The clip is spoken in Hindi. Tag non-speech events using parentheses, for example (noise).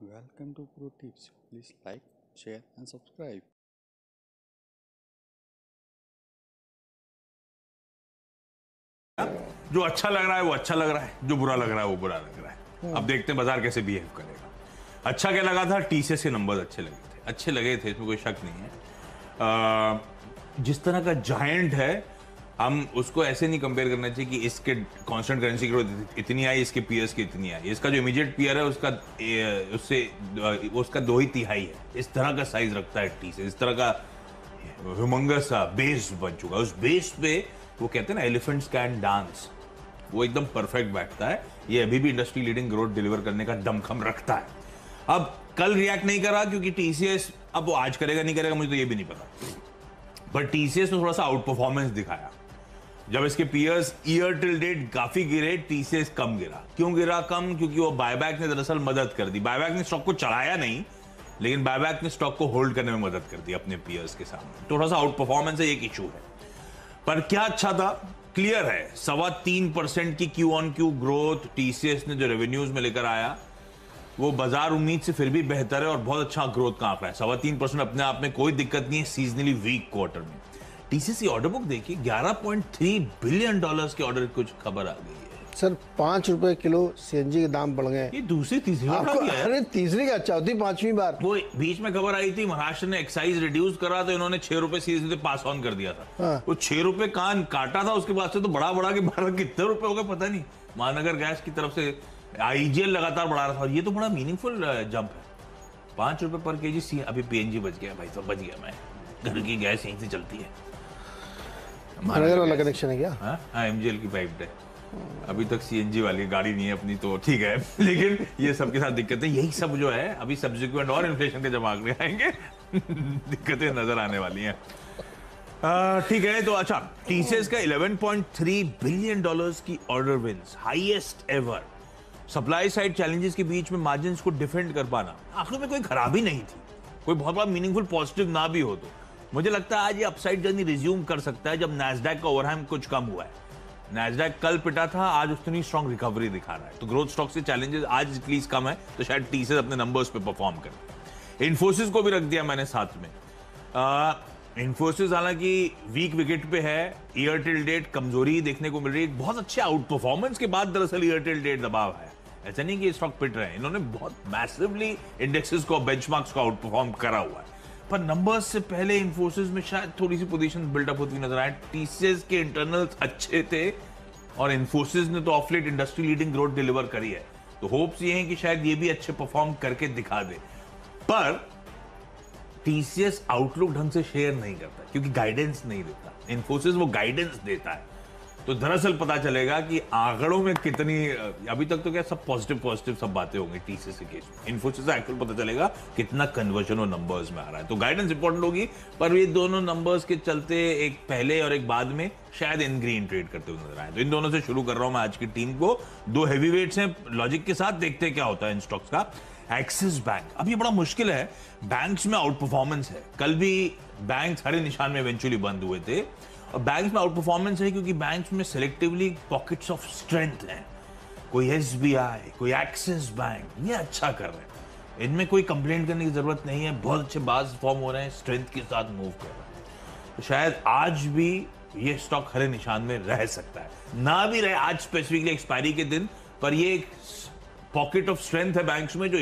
Welcome to Pro Tips. Please like, share, and subscribe. जो अच्छा लग रहा है वो अच्छा लग रहा है। जो बुरा लग रहा है वो बुरा लग रहा है। अब देखते हैं बाज़ार कैसे बिहेव करेगा। अच्छा क्या लगा था? टीसीएस के नंबर अच्छे लगे थे। अच्छे लगे थे इसमें कोई शक नहीं है। आ, जिस तरह का जायंट है हम उसको ऐसे नहीं कंपेयर करना चाहिए कि इसके कांस्टेंट करेंसी ग्रोथ इतनी आई, इसके पीएस की इतनी आई। इसका जो इमीडिएट पीयर है, उसका उससे उसका दो ही तिहाई है। इस तरह का साइज़ रखता है टी से। इस तरह का ह्यूमंगस सा बेस बन चुका है। उस बेस पे वो कहते हैं ना एलिफेंट्स कैन डांस वो एकदम परफेक्ट बैठता है। ये अभी भी इंडस्ट्री लीडिंग ग्रोथ डिलीवर करने का दमखम रखता है। अब कल रिएक्ट नहीं करा क्योंकि टीसीएस अब वो आज करेगा, नहीं करेगा, मुझे तो ये भी नहीं पता। पर टीसीएस ने थोड़ा सा आउट परफॉर्मेंस दिखाया। जब इसके पियर्स ईयर टिल डेट काफ़ी गिरे टीसीएस कम गिरा। क्यों गिरा कम? क्योंकि वो बायबैक ने दरअसल मदद कर दी। बायबैक ने स्टॉक को चढ़ाया नहीं, लेकिन बायबैक ने स्टॉक को होल्ड करने में मदद कर दी अपने पियर्स के सामने। थोड़ा सा आउट परफॉर्मेंस एक इशू है। पर क्या अच्छा था? क्लियर है। सवा तीन परसेंट की Q on Q growth TCS ने जो रेवेन्यूज में लेकर आया, वो बाज़ार उम्मीद से फिर भी बेहतर है और बहुत अच्छा ग्रोथ का आंकड़ा है? सवा तीन परसेंट अपने आप में कोई दिक्कत नहीं है सीजनली वीक क्वार्टर में। टीसीसी ऑर्डर बुक देखिए 11.3 बिलियन डॉलर्स के ऑर्डर कुछ खबर आ गई है। सर पाँच रुपए किलो सीएनजी के दाम बढ़ गए। ये दूसरी तीसरी अरे तीसरी का चौथी पांचवी बार। वो बीच में खबर आई थी महाराष्ट्र ने एक्साइज रिड्यूस करा तो इन्होंने छह रुपए सीधे पास ऑन कर दिया था। हाँ। वो छह रुपए कान काटा था उसके बाद से तो बड़ा बड़ा के बारह कितने रुपए हो गए पता नहीं। महानगर गैस की तरफ़ से आईजीएल लगातार बढ़ा रहा था और ये तो बड़ा मीनिंगफुल जंप है। पाँच रुपए पर के जी अभी पीएनजी बच गया भाई साहब बच गया मैं। घर की गैस यहीं से चलती है। महानगर वाला कनेक्शन है क्या? हाँ? एमजीएल की पाइप है अभी तक सीएनजी वाली गाड़ी नहीं है अपनी तो ठीक है। (laughs) लेकिन ये सबके साथ दिक्कत यही सब जो है अभी सब्सिक्वेंट और इन्फ्लेशन के जब आंकड़े आएँगे। (laughs) दिक्कतें नज़र आने वाली हैं। ठीक है तो अच्छा टीसीएस का 11.3 बिलियन डॉलर्स की order wins highest ever supply side challenges के बीच में मार्जिन को डिफेंड कर पाना आखिर में कोई खराबी नहीं थी। कोई बहुत बड़ा मीनिंगफुल पॉजिटिव ना भी हो तो। मुझे लगता है आज ये अपसाइड जर्नी रिज्यूम कर सकता है जब नैसडैक का ओवरहैम कुछ कम हुआ है। नैसडैक कल पिटा था, आज उतनी स्ट्रॉन्ग रिकवरी दिखा रहा है। तो ग्रोथ स्टॉक से चैलेंजेस आज एटलीस कम है तो शायद टीसीएस अपने नंबर्स पे परफॉर्म करे। इन्फोसिस को भी रख दिया मैंने साथ में। इन्फोसिस हालाँकि वीक विकेट पे है ईयर टिल डेट कमज़ोरी देखने को मिल रही है। बहुत अच्छे आउट परफॉर्मेंस के बाद दरअसल ईयर टिल डेट दबाव है। ऐसा नहीं कि स्टॉक पिट रहे हैं, इन्होंने बहुत मैसिवली इंडेक्सेस को बेंचमार्क्स को आउट परफॉर्म करा हुआ है। पर नंबर्स से पहले इन्फोसिस में शायद थोड़ी सी पोजीशन बिल्डअप होती नज़र आए। टीसीएस के इंटरनल्स अच्छे थे और इन्फोसिस ने तो of late industry leading growth deliver करी है। तो होप्स ये हैं कि शायद ये भी अच्छे परफॉर्म करके दिखा दे। पर टीसीएस आउटलुक ढंग से शेयर नहीं करता, क्योंकि गाइडेंस नहीं देता। इन्फोसिस वो गाइडेंस देता है। तो दरअसल पता चलेगा कि आंकड़ों में कितनी, अभी तक तो क्या सब पॉजिटिव पॉजिटिव सब बातें होंगी टीसीएस के इन्फोसिस एक्चुअल पता चलेगा कितना कन्वर्जन और नंबर्स में आ रहा है। तो गाइडेंस इंपॉर्टेंट होगी, पर ये दोनों नंबर्स के चलते एक पहले और एक बाद में शायद इन ग्रीन ट्रेड करते हुए नज़र आए। तो इन दोनों से शुरू कर रहा हूँ मैं आज की टीम को। दो हैवी वेट्स हैं लॉजिक के साथ देखते क्या होता है इन स्टॉक्स का। एक्सिस बैंक अब ये बड़ा मुश्किल है बैंक्स में आउट परफॉर्मेंस है। कल भी बैंक हरे निशान में इवेंचुअली बंद हुए थे। बैंक्स में आउट परफॉर्मेंस है क्योंकि बैंक्स में सेलेक्टिवली पॉकेट्स ऑफ़ स्ट्रेंथ हैं। कोई एस कोई एक्सिस बैंक ये अच्छा कर रहे हैं। इनमें कोई कंप्लेंट करने की ज़रूरत नहीं है, बहुत अच्छे बाज फॉर्म हो रहे हैं स्ट्रेंथ के साथ मूव कर रहे हैं। तो शायद आज भी ये स्टॉक हरे निशान में रह सकता है। ना भी रहे आज स्पेसिफिकली एक्सपायरी के दिन, पर ये एक पॉकेट ऑफ़ स्ट्रेंथ है बैंक्स में जो